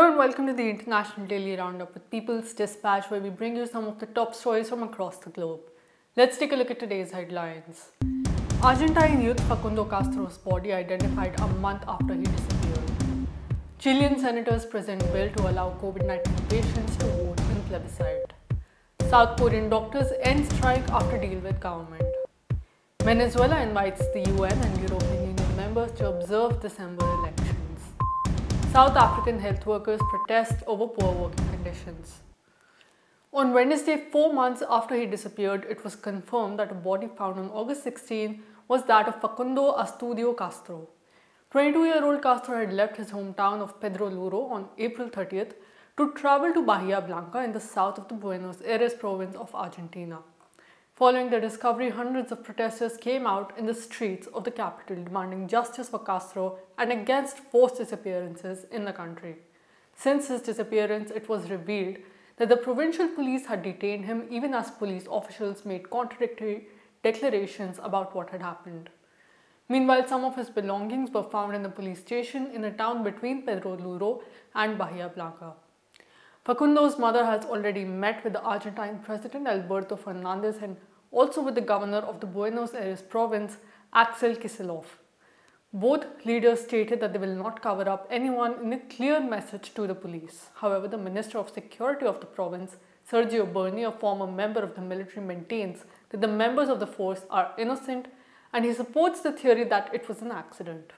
Hello and welcome to the International Daily Roundup with People's Dispatch, where we bring you some of the top stories from across the globe. Let's take a look at today's headlines. Argentine youth Facundo Castro's body identified a month after he disappeared. Chilean senators present bill to allow COVID 19 patients to vote in plebiscite. South Korean doctors end strike after deal with government. Venezuela invites the UN and European Union members to observe December elections. South African health workers protest over poor working conditions. On Wednesday, four months after he disappeared, it was confirmed that a body found on August 16 was that of Facundo Astudillo Castro. 22 year old Castro had left his hometown of Pedro Luro on April 30th to travel to Bahia Blanca in the south of the Buenos Aires province of Argentina. Following the discovery, hundreds of protesters came out in the streets of the capital demanding justice for Castro and against forced disappearances in the country. Since his disappearance, it was revealed that the provincial police had detained him even as police officials made contradictory declarations about what had happened. Meanwhile, some of his belongings were found in the police station in a town between Pedro Luro and Bahia Blanca. Facundo's mother has already met with the Argentine president Alberto Fernandez and also with the governor of the Buenos Aires province, Axel Kicillof. Both leaders stated that they will not cover up anyone in a clear message to the police. However, the Minister of Security of the province, Sergio Berni, a former member of the military, maintains that the members of the force are innocent and he supports the theory that it was an accident.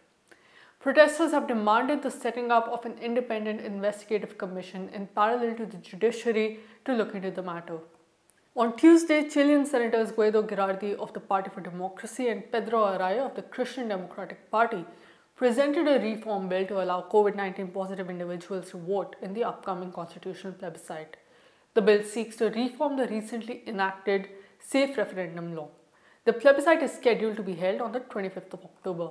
Protesters have demanded the setting up of an independent investigative commission in parallel to the judiciary to look into the matter. On Tuesday, Chilean Senators Guido Girardi of the Party for Democracy and Pedro Araya of the Christian Democratic Party presented a reform bill to allow COVID 19 positive individuals to vote in the upcoming constitutional plebiscite. The bill seeks to reform the recently enacted safe referendum law. The plebiscite is scheduled to be held on the 25th of October.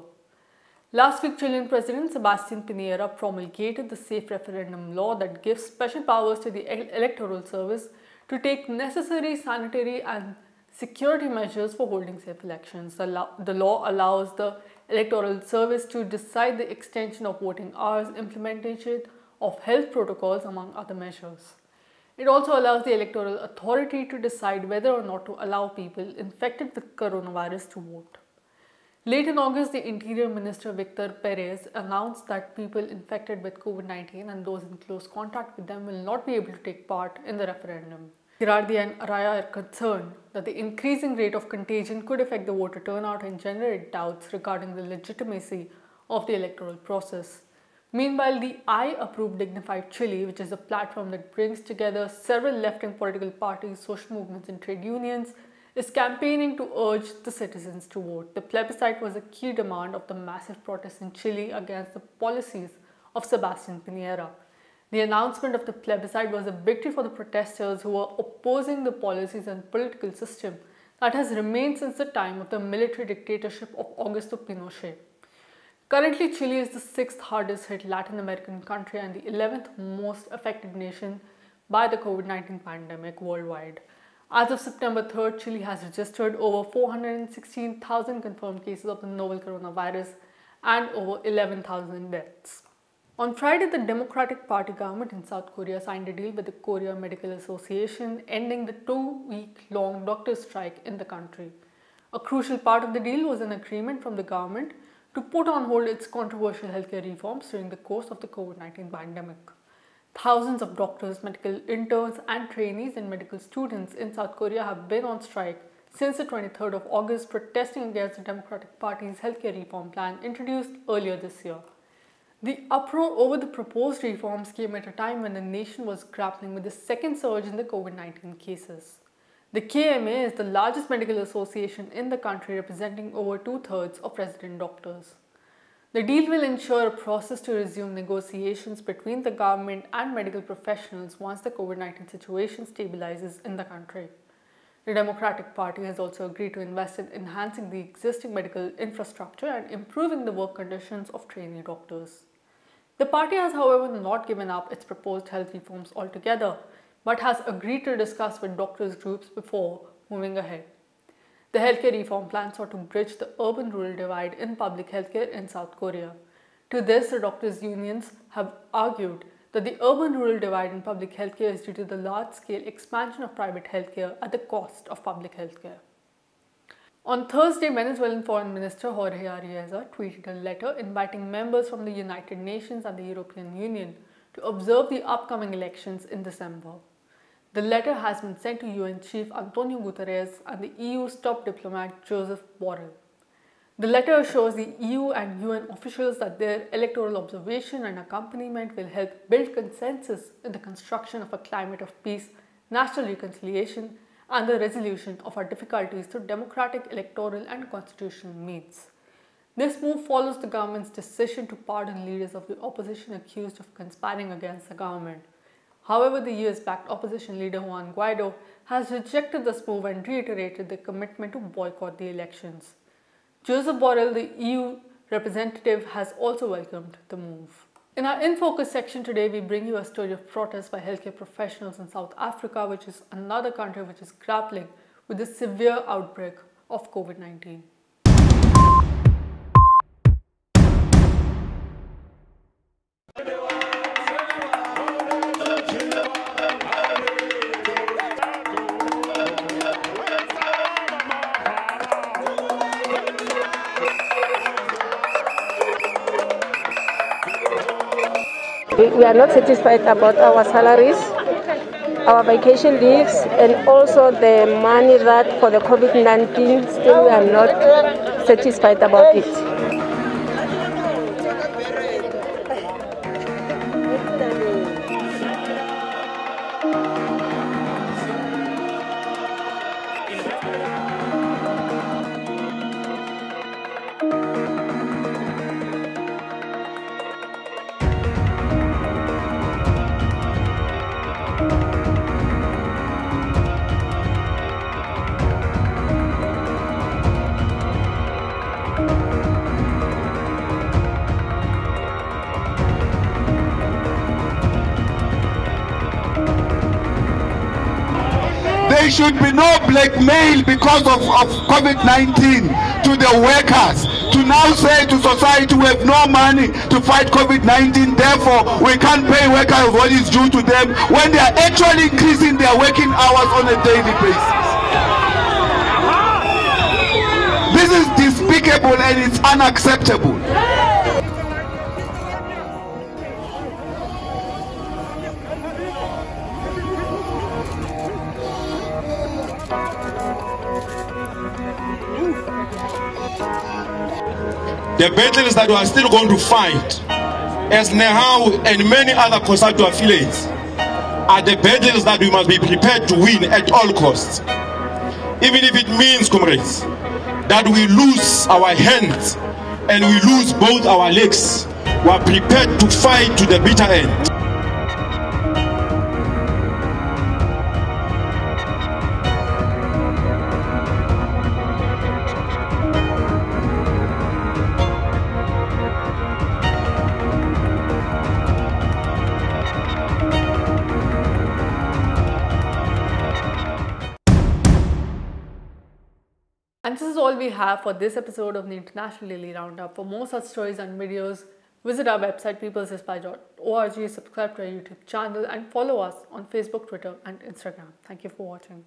Last week, Chilean President Sebastian Piñera promulgated the safe referendum law that gives special powers to the Electoral Service to take necessary sanitary and security measures for holding safe elections. The, law, allows the Electoral Service to decide the extension of voting hours, implementation of health protocols, among other measures. It also allows the Electoral Authority to decide whether or not to allow people infected with coronavirus to vote. Late in August, the Interior Minister Victor Perez announced that people infected with COVID 19 and those in close contact with them will not be able to take part in the referendum. Girardi and Araya are concerned that the increasing rate of contagion could affect the voter turnout and generate doubts regarding the legitimacy of the electoral process. Meanwhile, the I Approve Dignified Chile, which is a platform that brings together several left wing political parties, social movements, and trade unions, is campaigning to urge the citizens to vote. The plebiscite was a key demand of the massive protests in Chile against the policies of Sebastian Piñera. The announcement of the plebiscite was a victory for the protesters who were opposing the policies and political system that has remained since the time of the military dictatorship of Augusto Pinochet. Currently, Chile is the sixth hardest hit Latin American country and the 11th most affected nation by the COVID 19 pandemic worldwide. As of September 3rd, Chile has registered over 416,000 confirmed cases of the novel coronavirus and over 11,000 deaths. On Friday, the Democratic Party government in South Korea signed a deal with the Korea Medical Association, ending the two week long doctor strike in the country. A crucial part of the deal was an agreement from the government to put on hold its controversial healthcare reforms during the course of the COVID 19 pandemic. Thousands of doctors, medical interns, and trainees and medical students in South Korea have been on strike since the 23rd of August, protesting against the Democratic Party's healthcare reform plan introduced earlier this year. The uproar over the proposed reforms came at a time when the nation was grappling with the second surge in the COVID 19 cases. The KMA is the largest medical association in the country, representing over two thirds of resident doctors. The deal will ensure a process to resume negotiations between the government and medical professionals once the COVID 19 situation stabilizes in the country. The Democratic Party has also agreed to invest in enhancing the existing medical infrastructure and improving the work conditions of trainee doctors. The party has, however, not given up its proposed health reforms altogether, but has agreed to discuss with doctors' groups before moving ahead. The healthcare reform plan sought to bridge the urban rural divide in public healthcare in South Korea. To this, the doctors' unions have argued that the urban rural divide in public healthcare is due to the large scale expansion of private healthcare at the cost of public healthcare. On Thursday, Venezuelan Foreign Minister Jorge Arreaza tweeted a letter inviting members from the United Nations and the European Union to observe the upcoming elections in December. The letter has been sent to UN Chief Antonio Guterres and the EU's top diplomat Joseph Borrell. The letter assures the EU and UN officials that their electoral observation and accompaniment will help build consensus in the construction of a climate of peace, national reconciliation, and the resolution of our difficulties through democratic, electoral, and constitutional means. This move follows the government's decision to pardon leaders of the opposition accused of conspiring against the government. However, the US backed opposition leader Juan Guaido has rejected this move and reiterated their commitment to boycott the elections. Joseph Borrell, the EU representative, has also welcomed the move. In our In Focus section today, we bring you a story of protest by healthcare professionals in South Africa, which is another country which is grappling with the severe outbreak of COVID 19. We are not satisfied about our salaries, our vacation leaves, and also the money that for the COVID-19, still we are not satisfied about it. There should be no blackmail because of, of COVID-19 to the workers to now say to society we have no money to fight COVID-19 therefore we can't pay workers what is due to them when they are actually increasing their working hours on a daily basis. This is despicable and it's unacceptable. The battles that we are still going to fight as NEHAWU and many other COSATU affiliates are the battles that we must be prepared to win at all costs. Even if it means, comrades, that we lose our hands and we lose both our legs, we are prepared to fight to the bitter end. And this is all we have for this episode of the International Daily Roundup. For more such stories and videos, visit our website peoplesdispatch.org, subscribe to our YouTube channel, and follow us on Facebook, Twitter, and Instagram. Thank you for watching.